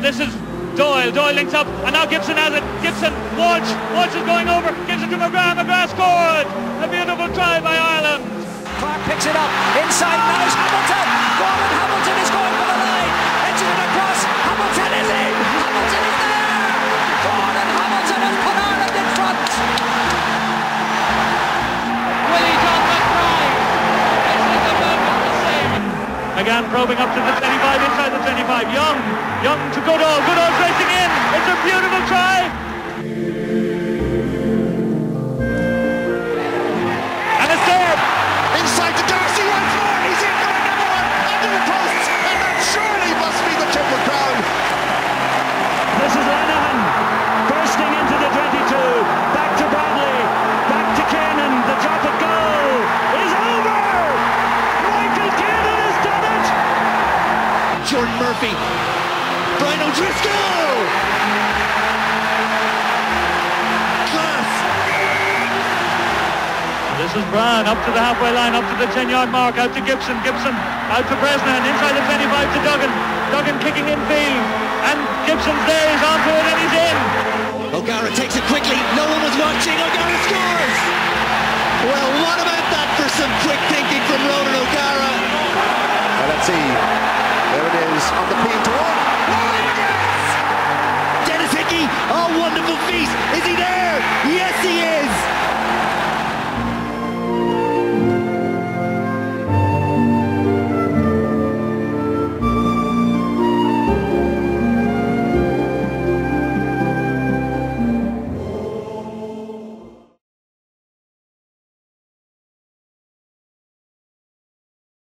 Doyle. Doyle links up, and now Gibson has it. Gibson, Walsh. Walsh is going over. Gives it to McGrath. McGrath scored. A beautiful try by Ireland. Clark picks it up. Inside now is Hamilton. Gordon Hamilton is going for the line. Edges it across. Hamilton is in. Hamilton is there. Gordon Hamilton has put Ireland in front. Willie John McBride. Again, probing up to the 25, inside the 25. Young, Young to Goodall. Goodall's racing in. It's a beautiful try. Murphy. Brian O'Driscoll! Class! This is Brian up to the halfway line, up to the 10-yard mark, out to Gibson, Gibson out to Bresnihan, inside the 25 to Duggan, Duggan kicking in field, and Gibson's there, he's onto it and he's in! O'Gara takes it quickly, no one was watching, O'Gara scores! Well, what about that for some quick thinking from Ronan O'Gara? Well, let's see. There it is on the paint. to one. Oh! Denis Hickie, wonderful feast. Is